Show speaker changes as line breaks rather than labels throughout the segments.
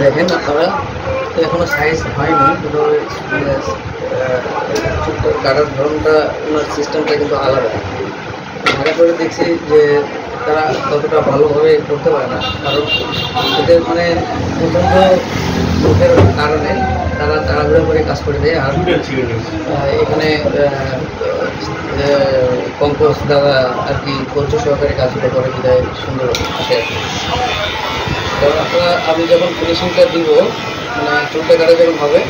দেখেন আপনারা, তো এখনও সাইজ হয়নি কাটার ধরনটা, ওনার সিস্টেমটা কিন্তু আলাদা। ভাড়া করে দেখছি যে তারা ততটা ভালোভাবে করতে পারে না, কারণ এদের মানে প্রচণ্ড লোকের কারণে তারা তাড়াহুড়ো করে কাজ করে দেয় আর এখানে পঙ্কজ দাদা আর কি ধৈর্য সহকারে কাজগুলো করে বিদায় সুন্দর আসে আর কি। কারণ আপনারা আমি যখন ফিনিশিংটা দিব মানে চুলটা কাটা যখন হবে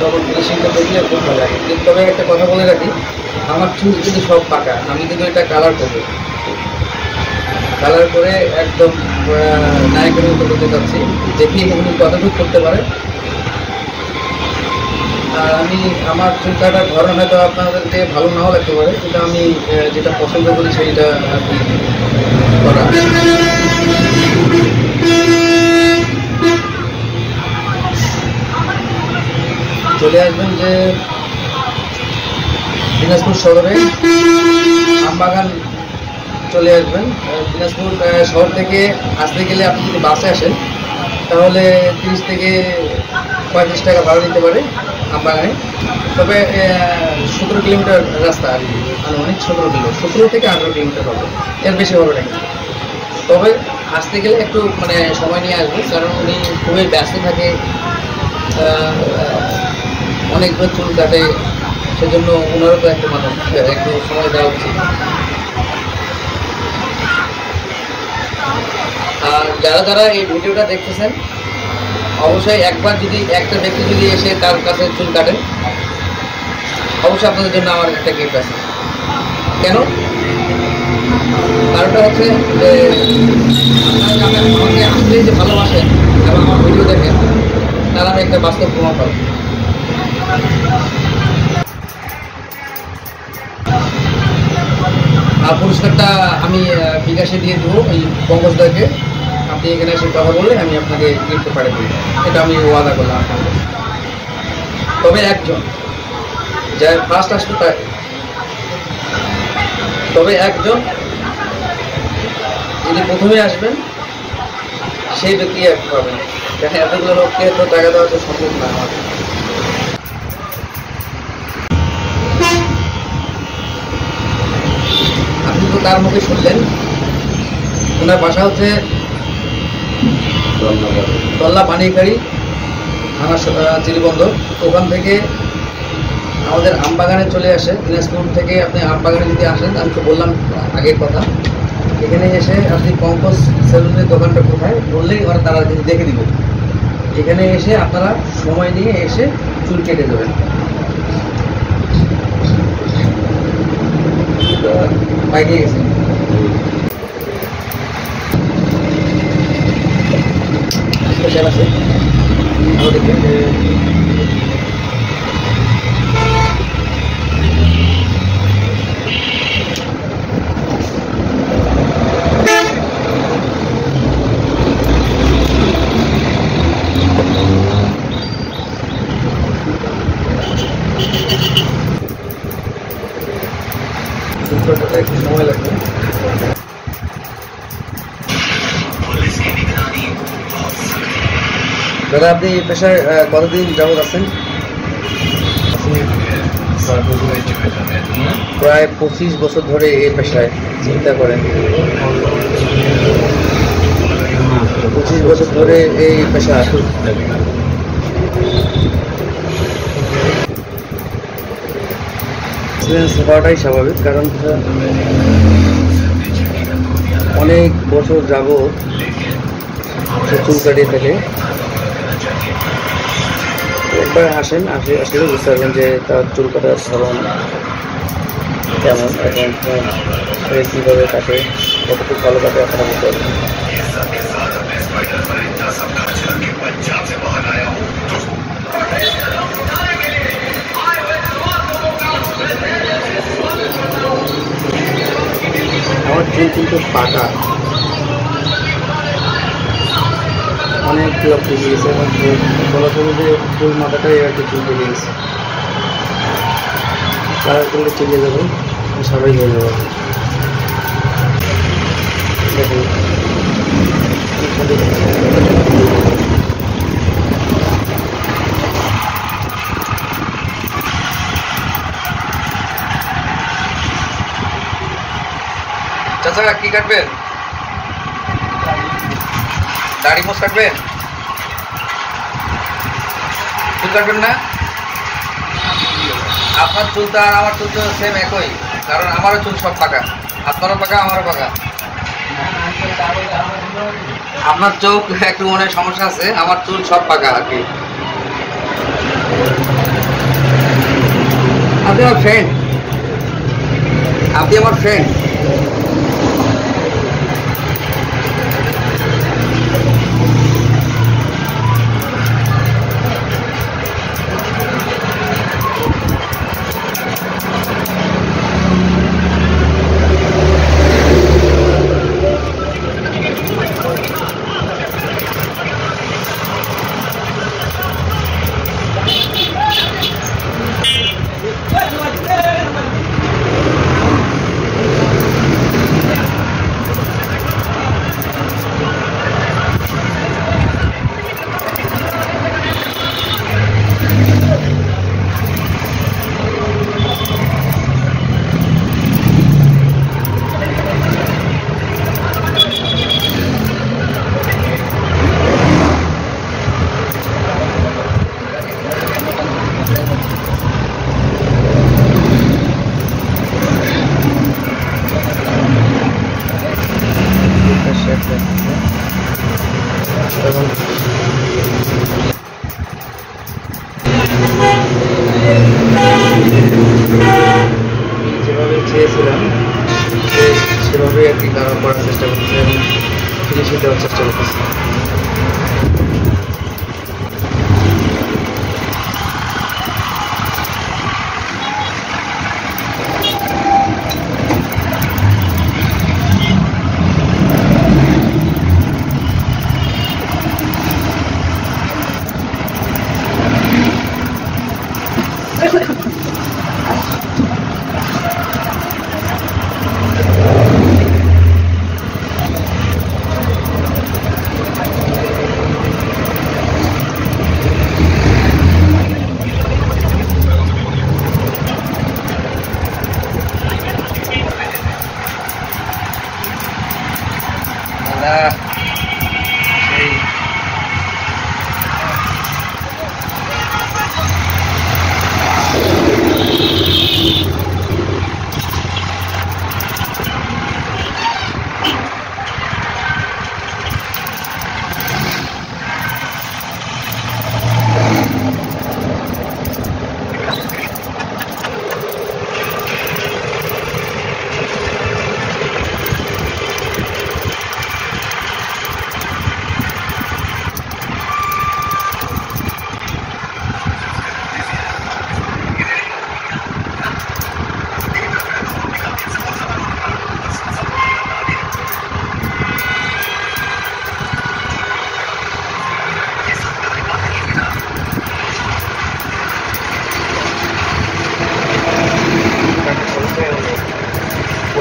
তখন ফিনিশিংটা দেখলে খুব ভালো লাগে। কিন্তু তবে একটা কথা বলে রাখি আমার চুল কিন্তু সব পাকা আমি কিন্তু এটা কালার করব। কালার করে একদম নায়কের মতো করতে চাচ্ছি দেখি উনি কতটুকু করতে পারে। আর আমি, আমার চুল কাটার হয়তো আপনাদেরকে ভালো নাও লাগতে পারে। কিন্তু আমি যেটা পছন্দ করি সেইটা করা। চলে আসবেন যে দিনাজপুর সদরে আমবাগান চলে আসবেন। দিনাজপুর শহর থেকে আসতে গেলে আপনি যদি বাসে আসেন, তাহলে তিরিশ থেকে পঁয়ত্রিশ টাকা ভাড়া দিতে পারে আমবাগানে। তবে সতেরো কিলোমিটার রাস্তা আর কি আনুমানিক সতেরো কিলো, সতেরো থেকে আঠেরো কিলোমিটার হবে। এর বেশি হবে না তবে আসতে গেলে একটু মানে সময় নিয়ে আসবে কারণ উনি খুবই ব্যস্ত থাকে। অনেকগুলো চুল কাটে সেজন্য ওনারও তো একটা মানুষ একটু সময় দেওয়া উচিত। আর যারা যারা এই ভিডিওটা দেখতেছেন, অবশ্যই একবার যদি একটা ব্যক্তি যদি এসে তার কাছে চুল কাটেন অবশ্যই আপনাদের জন্য আমার একটা গিফট আছে। কেন? কারণটা হচ্ছে যে, আমাকে আসলেই যে ভালোবাসেন এবং আমার ভিডিও দেখেন তারা আমি একটা বাস্তব প্রমাণ পাবো। আর পুরস্কারটা আমি বিকাশে দিয়ে দেবো এই পঙ্কজদাকে আপনি এখানে এসে কথা বললে আমি আপনাকে গিফট পাঠিয়ে দেবো। এটা আমি ওয়াদা করলাম আপনাকে তবে একজন, যার ফার্স্ট আসবে তার। তবে একজন, যিনি প্রথমে আসবেন, সেই ব্যক্তি এক পাবেন। দেখেন, এতগুলো লোককে তো টাকা দেওয়া তো সম্ভব না। আমার তার মুখে শুনলেন। ওনার বাসা হচ্ছে তল্লা পানিকারি থানা চিরিবন্দর ওখান থেকে আমাদের আমবাগানে চলে আসে। দিনাজপুর থেকে আপনি আমবাগানে যদি আসেন, আমি তো বললাম আগের কথা। এখানে এসে আপনি পঙ্কজ সেলুনের দোকানটা কোথায় বললেই ওরা তারা দেখে দিবে। এখানে এসে আপনারা সময় নিয়ে এসে চুল কেটে দেবেন। Imagínense. Especial así. দাদা আপনি এই পেশায় কতদিন যাবত আছেন? প্রায় পঁচিশ বছর ধরে এই পেশায় চিন্তা করেন। পঁচিশ বছর ধরে এই পেশা হওয়াটাই স্বাভাবিক, কারণ অনেক বছর যাবত সে চুল কাটিয়ে থাকে। একবার আসেন, আসে, আসলে বুঝতে পারবেন যে তার চুল কাটার ধরন কেমন এবং সে কীভাবে কাটে, কতটুকু ভালো কাটে আপনারা বুঝতে পারবেন। আমার চুল কিন্তু পাকা অনেক রক্ত গিয়েছে এবং বলা চলে যে ফুল মাথাটাই আর কি চুলকে দিয়েছে তারা করলে চিলিয়ে যাবে সবাই হয়ে যাবে। চাচা কি কাটবেন? দাড়ি মোছ কাটবেন চুল কাটবেন না? আপনার চুলটা আর আমার চুল তো সেম একই, কারণ আমারও চুল সব পাকা। আপনারও পাকা, আমারও পাকা। আপনার চোখ একটু মনে সমস্যা আছে, আমার চুল সব পাকা আর কি। আপনি আমার ফ্রেন্ড আপনি আমার ফ্রেন্ড যেভাবে চেয়েছিলাম সেভাবে আর কি কারও করার চেষ্টা করতেছে এবং ফিনিশিং দেওয়ার চেষ্টা করতেছে দাদা সেই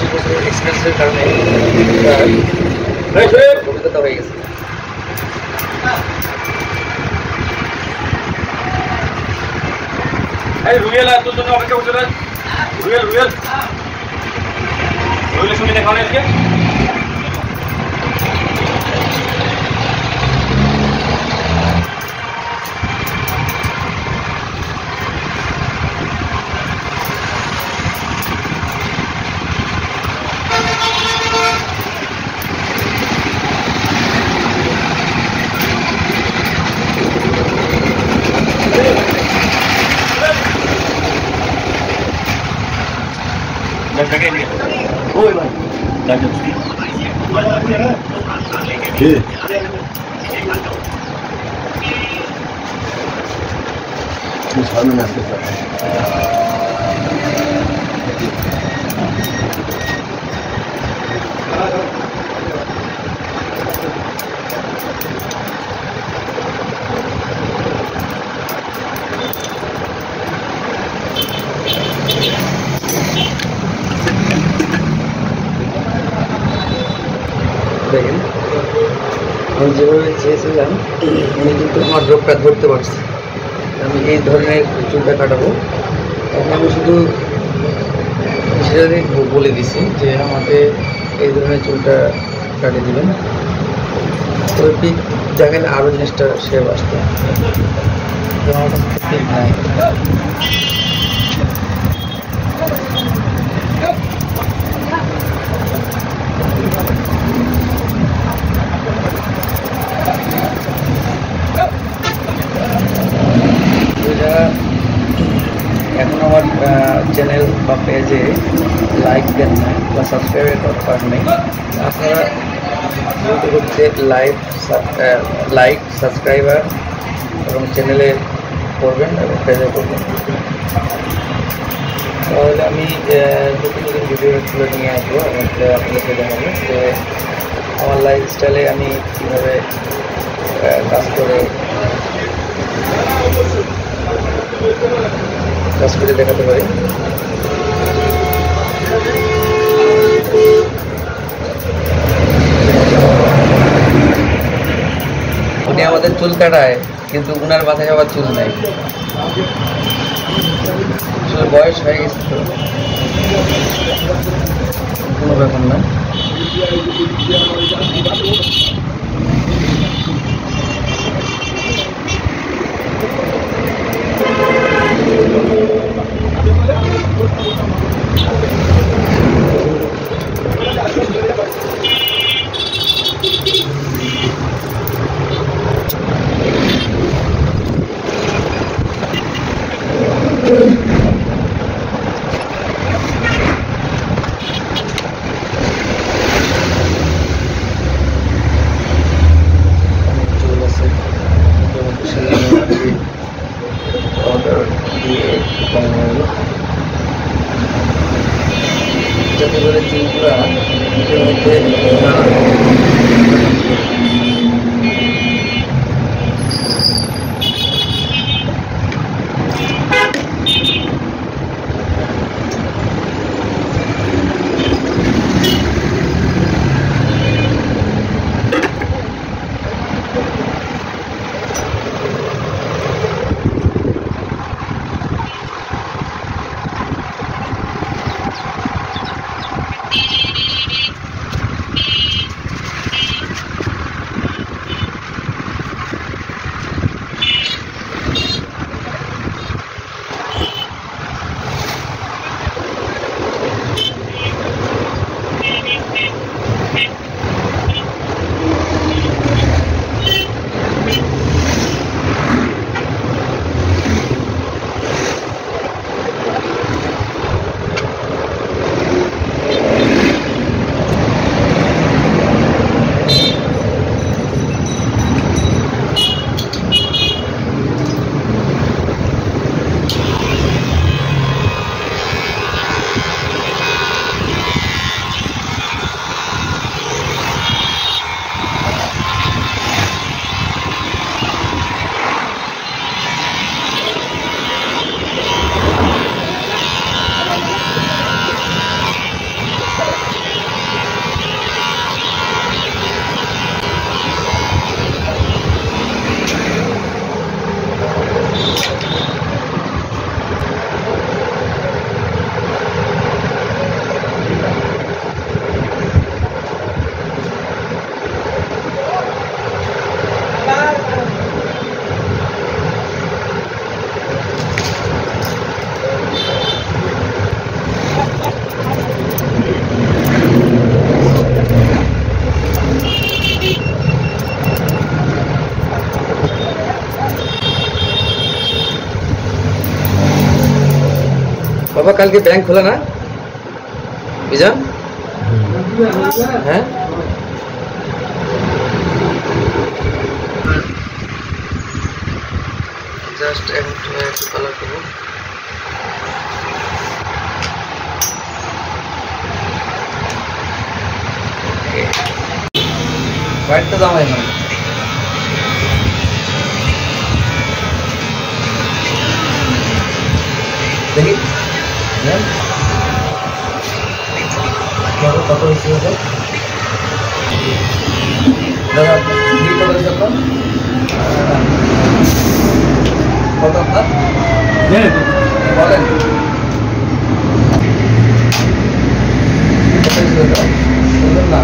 পঁচিশ বছর এক্সপিরিয়েন্সের কারণে অভিজ্ঞতা হয়ে গেছে।
রুয়েল, আর তোর জন্য অপেক্ষা করছে না রুয়েল রুয়েল। রুয়েলের সঙ্গে দেখা হয় আজকে দেখে নিয়ে ওই ভাই দেখে
সামনে আসতে পারে
দেখেন। আমি যেভাবে চেয়েছিলাম উনি কিন্তু আমার রোগটা ধরতে পারছে। আমি এই ধরনের চুলটা কাটাবো। তখন আমি শুধু সেটা বলে দিছি যে আমাকে
এই ধরনের চুলটা কাটিয়ে দিবেন। তবে দেখালে আরও জিনিসটা শেপ আসবে আমার নাই এখন আমার চ্যানেল বা পেজে লাইক দেন না বা সাবস্ক্রাইব করতে পারেন নাই। আপনারা দ্রুত হচ্ছে লাইক লাইক সাবস্ক্রাইবার এবং চ্যানেলে করবেন এবং পেজে করবেন। তাহলে আমি নতুন নতুন ভিডিওগুলো নিয়ে আসব এবং আপনাদেরকে দেখাবো যে আমার লাইফস্টাইলে আমি কীভাবে কাজ করে কাজ দেখাতে পারি। উনি আমাদের চুল কাটায়, কিন্তু উনার মাথায় আবার চুল নাই। আসলে বয়স হয়ে গেছে তো। কোনো ব্যাপার না। বাবা কালকে ব্যাংক খোলা না বিজান হ্যাঁ জাস্ট এখন একটু কালার করব হোয়াইটটা দাম হয় Yan. Meron pa po yung suko. Lahat. Hindi pa rin ito. Patok na? Yan. Bakit? Hindi pa rin ito. Patok na.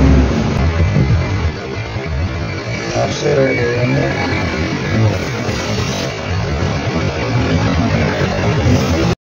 After ini,